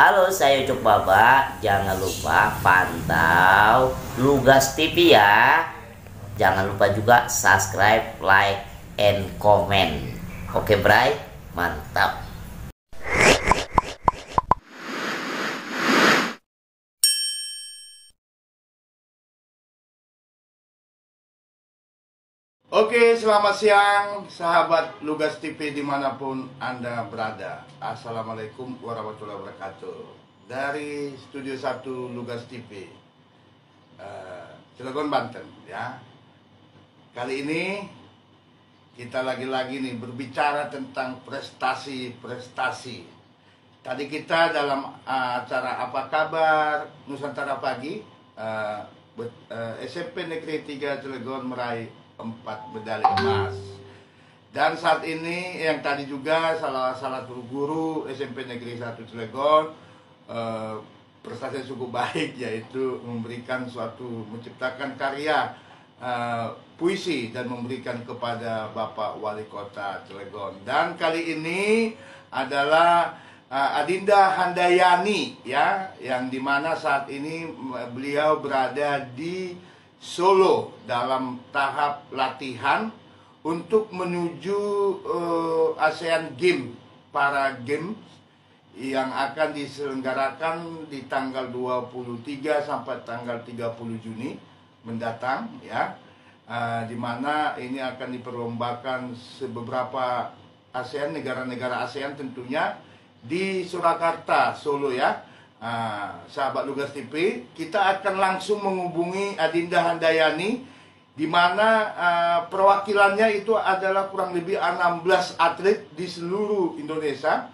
Halo, saya Ucuk Baba. Jangan lupa pantau Lugas TV ya. Jangan lupa juga subscribe, like, and comment. Oke, Bray? Mantap. Oke, selamat siang sahabat Lugas TV di mana pun Anda berada. Assalamualaikum warahmatullahi wabarakatuh. Dari Studio 1 Lugas TV eh, Cilegon, Banten ya. Kali ini kita lagi-lagi nih berbicara tentang prestasi-prestasi. Tadi kita dalam acara Apa Kabar Nusantara Pagi eh, bet- eh, SMP Negeri 3 Cilegon meraih empat medali emas. Dan saat ini yang tadi juga salah salah satu guru SMP Negeri 1 Cilegon eh, prestasi cukup baik yaitu memberikan suatu menciptakan karya eh, puisi dan memberikan kepada Bapak Wali Kota Cilegon. Dan kali ini adalah eh, Adinda Handayani ya yang di mana saat ini mm, beliau berada di Solo dalam tahap latihan untuk menuju eh, ASEAN Games para Games yang akan diselenggarakan di tanggal 23 sampai tanggal 30 Juni mendatang ya. Eh, di mana ini akan diperlombakan beberapa ASEAN negara-negara ASEAN tentunya di Surakarta Solo ya Ah, sahabat Lugas TV, kita akan langsung menghubungi Adinda Handayani di mana ah, perwakilannya itu adalah kurang lebih 16 atlet di seluruh Indonesia.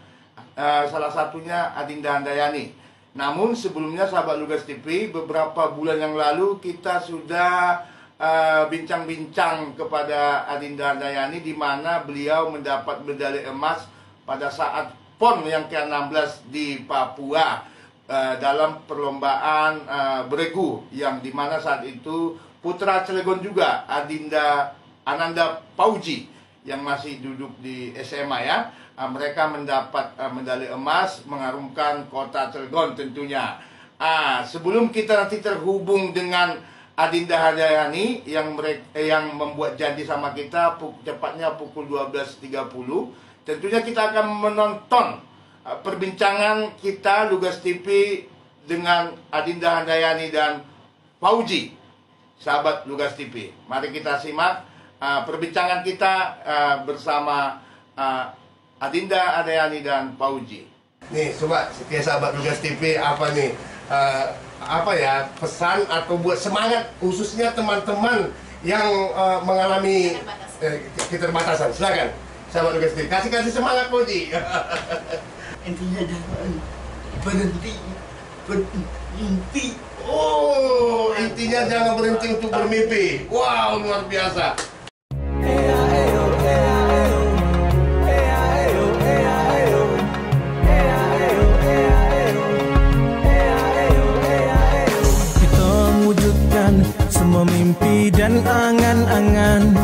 Ah, salah satunya Adinda Handayani. Namun sebelumnya sahabat Lugas TV, beberapa bulan yang lalu kita sudah ah, bincang-bincang kepada Adinda Handayani di mana beliau mendapat medali emas pada saat PON yang ke-16 di Papua eh, dalam perlombaan eh, beregu yang di mana saat itu putra Cilegon juga Adinda Ananda Pauji yang masih duduk di SMA ya. Eh, mereka mendapat eh, medali emas mengharumkan kota Cilegon tentunya. Ah sebelum kita nanti terhubung dengan Adinda Handayani yang mereka yang membuat janji sama kita cepatnya pukul 12.30 tentunya kita akan menonton uh, perbincangan kita Lugas TV dengan Adinda Handayani dan Fauji sahabat Lugas TV mari kita simak uh, perbincangan kita uh, bersama uh, Adinda Handayani dan Fauji. Nih coba setia sahabat Lugas TV apa nih uh, apa ya pesan atau buat semangat khususnya teman-teman yang uh, mengalami eh, keterbatasan. Silakan sahabat Lugas TV kasih kasih semangat Fauji intinya jangan berhenti berhenti Oh, intinya jangan berhenti untuk bermimpi. Wow, luar biasa. Kita semua mimpi dan angan-angan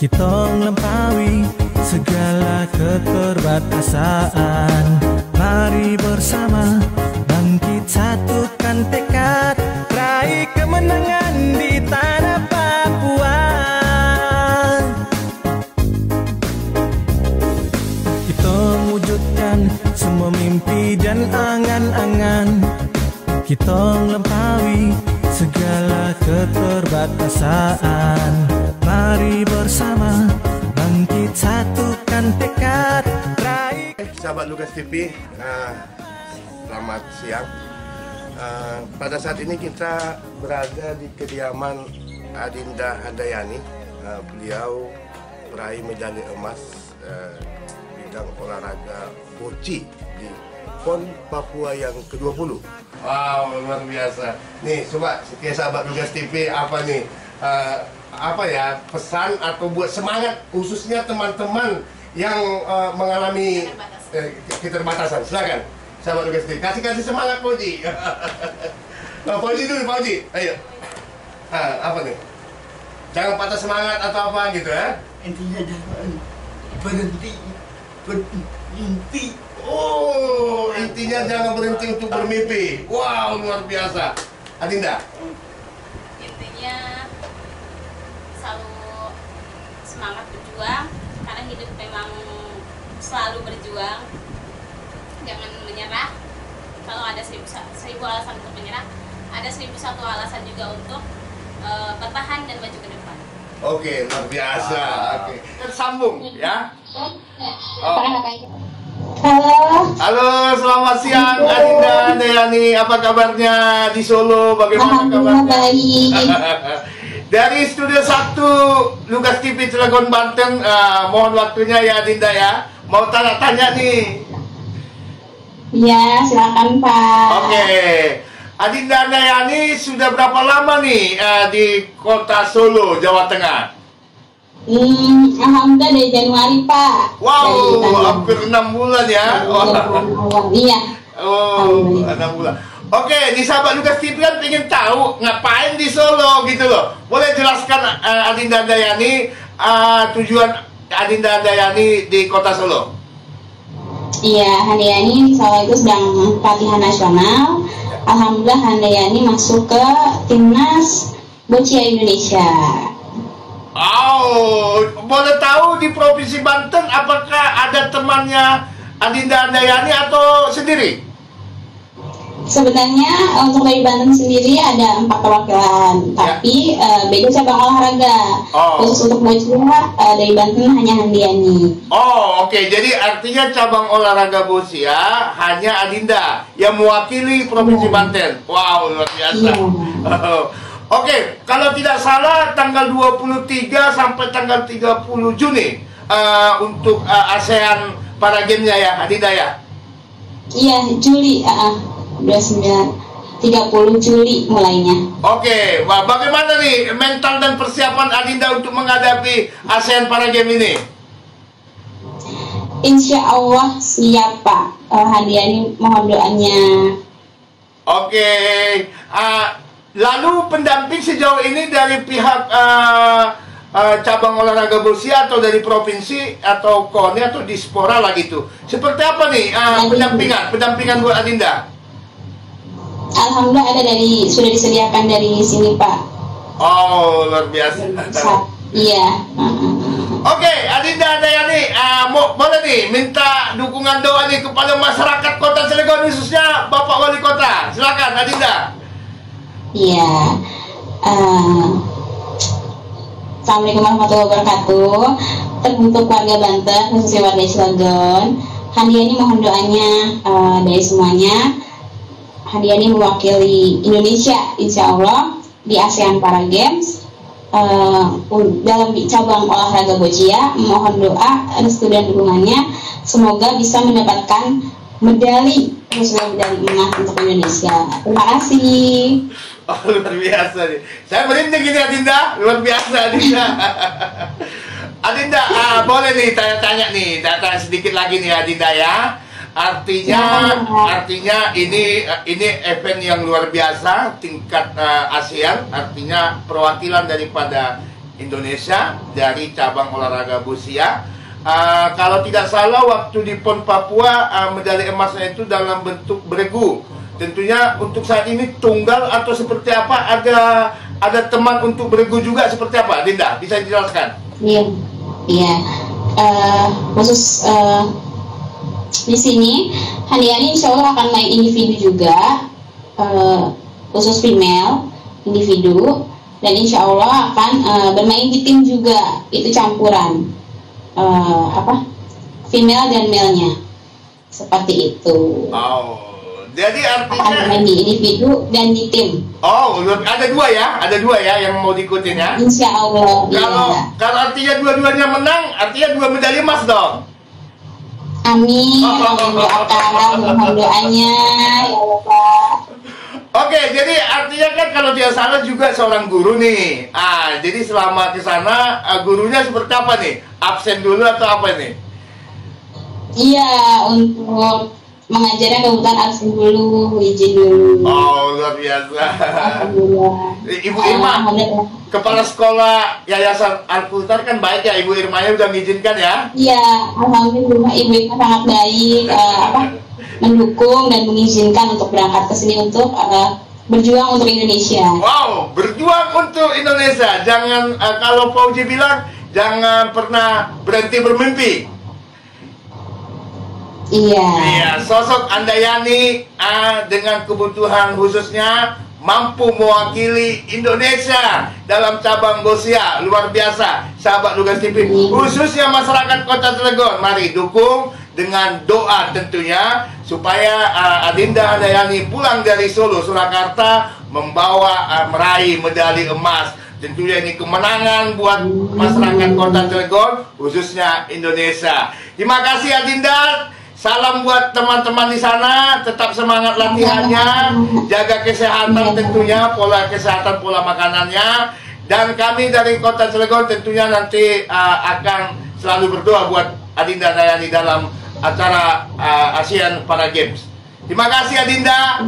Kita melampaui segala keterbatasan. Mari bersama bangkit satukan tekad. Raih kemenangan di tanah Papua. Kita wujudkan semua mimpi dan angan-angan. Kita melampaui segala keterbatasan Lukas TV, nah, selamat siang. Uh, pada saat ini kita berada di kediaman Adinda Handayani. Uh, beliau meraih medali emas uh, bidang olahraga boci di PON Papua yang ke-20. Wow, luar biasa. Nih, coba setia sahabat Lugas TV apa nih? eh, apa ya pesan atau buat semangat khususnya teman-teman yang eh, mengalami eh, keterbatasan. Silakan, sahabat Lugas TV. Kasih kasih semangat Fauji. nah, Fauji dulu, Fauji. Ayo. Ah, apa nih? Jangan patah semangat atau apa gitu ya. intinya jangan berhenti berhenti Oh, intinya jangan berhenti untuk bermimpi. Wow, luar biasa. Adinda. intinya selalu semangat berjuang karena hidup memang selalu berjuang jangan menyerah kalau ada seribu, seribu alasan untuk menyerah ada seribu satu alasan juga untuk eh, bertahan dan maju ke depan Oke, luar biasa. Oke. Sambung ya. Oh. Halo, Halo, selamat siang Adinda Dayani. Apa kabarnya di Solo? Bagaimana kabarnya? baik. Dari Studio 1 Lugas TV Cilegon Banten, eh, mohon waktunya ya Adinda ya. Mau tanya-tanya nih. Ya, silakan Pak. Oke. Adinda Dayani sudah berapa lama nih eh, di kota Solo, Jawa Tengah? Hmm, alhamdulillah dari Januari Pak. Wow, hampir enam bulan ya. Awal. Iya. Oh, enam bulan. Oke, di sahabat Lukas TV kan pengen tahu ngapain di Solo gitu loh. Boleh jelaskan eh, Adinda Dayani eh, tujuan Adinda Dayani di kota Solo? Iya, Handayani Solo itu sedang pelatihan nasional. Alhamdulillah Handayani masuk ke timnas boccia Indonesia. Oh, boleh tahu di Provinsi Banten apakah ada temannya Adinda Dayani atau sendiri? Sebenarnya untuk dari Banten sendiri ada empat perwakilan, tapi eh, beda cabang olahraga. Oh. Khusus untuk boccia eh, dari Banten hanya Handayani. Oh, oke. Jadi artinya cabang olahraga Bosia hanya Adinda yang mewakili Provinsi Iya. Banten. Wow, luar biasa. Iya. Oke, kalau tidak salah tanggal 23 sampai tanggal 30 Juni eh, untuk eh, ASEAN para gamenya ya, Adinda ya. Iya, Juli, uh, 29, 30 Juli mulainya. Oke, wah bagaimana nih mental dan persiapan Adinda untuk menghadapi ASEAN para game ini? Insya Allah siap Pak. Uh, Hadiani mohon doanya. Oke, ah, lalu pendamping sejauh ini dari pihak ah, ah, cabang olahraga Bosia atau dari provinsi atau KONI atau dispora lah gitu. Seperti apa nih Dari- pendampingan, pendampingan buat Adinda? Alhamdulillah ada dari sudah disediakan dari sini Pak. Oh, luar biasa. Sa- Iya. uh, uh, uh. Oke, Adinda Dayani, ah, mau, boleh nih minta dukungan doa nih kepada masyarakat Kota Cilegon khususnya Bapak Wali Kota. Silakan Adinda. Iya. Uh, Assalamualaikum warahmatullahi wabarakatuh. Terbentuk warga Banten, khususnya warga Cilegon. Hadiani mohon doanya uh, dari semuanya. Hadiani mewakili Indonesia, insya Allah di ASEAN Para Games. Uh, dalam cabang olahraga boccia, mohon doa, restu dan dukungannya. Semoga bisa mendapatkan medali, khususnya medali emas untuk Indonesia. Terima kasih. Oh, luar biasa nih. Saya merinding ini Adinda, luar biasa Adinda. Adinda, ah, boleh nih tanya-tanya nih, tanya sedikit lagi nih Adinda ya. Artinya, Ya. artinya ini ini event yang luar biasa tingkat ah, ASEAN, artinya perwakilan daripada Indonesia dari cabang olahraga Busia. Ah, kalau tidak salah waktu di PON Papua ah, medali emasnya itu dalam bentuk beregu. Tentunya untuk saat ini tunggal atau seperti apa ada ada teman untuk beregu juga seperti apa, Dinda? Bisa dijelaskan? Iya, iya. Eh, khusus eh, di sini Handiani insya Allah akan main individu juga, eh, khusus female individu, dan insya Allah akan eh, bermain di tim juga, itu campuran eh, apa female dan male-nya, seperti itu. Oh, jadi Akan artinya bermain di individu dan di tim, oh ada dua ya, ada dua ya yang mau diikutin ya. insya Allah. Kalau Iya. kalau artinya dua-duanya menang, artinya dua medali emas dong. Amin. Mohon doakan, mohon doanya. Ya. Oke, jadi artinya kan kalau dia salah juga seorang guru nih. Ah, jadi selama ke sana ah, gurunya seperti apa nih? Absen dulu atau apa nih? Iya, untuk mengajarnya kebutuhan absen dulu, izin dulu. Oh, luar biasa. Alhamdulillah. Ibu Irma. Kepala Sekolah Yayasan Al-Kultar kan baik ya, Ibu Irmanya udah mengizinkan ya? Iya, alhamdulillah ibu itu sangat baik, eh, apa mendukung dan mengizinkan untuk berangkat ke sini untuk eh, berjuang untuk Indonesia. Wow, berjuang untuk Indonesia. Jangan eh, kalau Fauji bilang jangan pernah berhenti bermimpi. Iya. Iya, sosok Andayani ah, dengan kebutuhan khususnya mampu mewakili Indonesia dalam cabang Bosia luar biasa sahabat Lugas TV khususnya masyarakat Kota Cilegon mari dukung dengan doa tentunya supaya ah, Adinda Andayani pulang dari Solo Surakarta membawa ah, meraih medali emas. Tentunya ini kemenangan buat masyarakat Kota Cilegon khususnya Indonesia. Terima kasih Adinda Salam buat teman-teman di sana, tetap semangat latihannya, jaga kesehatan tentunya, pola kesehatan, pola makanannya. Dan kami dari Kota Cilegon tentunya nanti uh, akan selalu berdoa buat Adinda Dayani dalam acara uh, ASEAN Para Games. Terima kasih Adinda.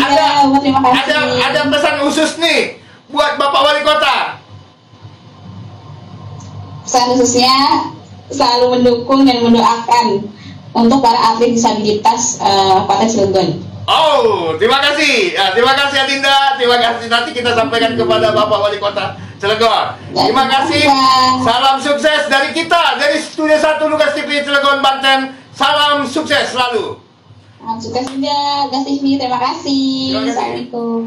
Ada, ada, ada pesan khusus nih buat Bapak Wali Kota. Pesan khususnya selalu mendukung dan mendoakan untuk para atlet disabilitas eh, Kota Cilegon. Oh, terima kasih. Ya, terima kasih Adinda. Terima kasih. Nanti kita sampaikan kepada Bapak Wali Kota Cilegon. Terima kasih. Salam sukses dari kita dari Studio 1 Lukas TV Cilegon Banten. Salam sukses selalu. Salam sukses juga, Gas TV. Terima kasih. Terima kasih. Assalamualaikum.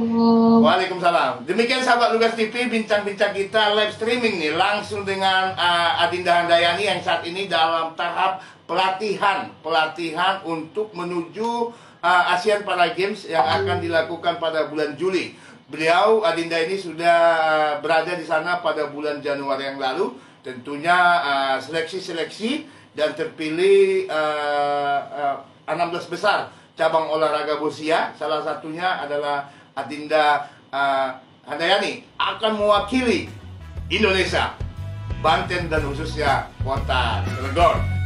Waalaikumsalam. Demikian sahabat Lugas TV bincang-bincang kita live streaming nih langsung dengan uh, Adinda Handayani yang saat ini dalam tahap pelatihan, pelatihan untuk menuju uh, ASEAN Para Games yang akan dilakukan pada bulan Juli. Beliau Adinda ini sudah uh, berada di sana pada bulan Januari yang lalu. Tentunya uh, seleksi-seleksi dan terpilih uh, uh, 16 besar cabang olahraga Bosia. Salah satunya adalah Adinda uh, Handayani akan mewakili Indonesia, Banten dan khususnya kota Cilegon.